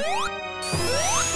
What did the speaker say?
えっ!?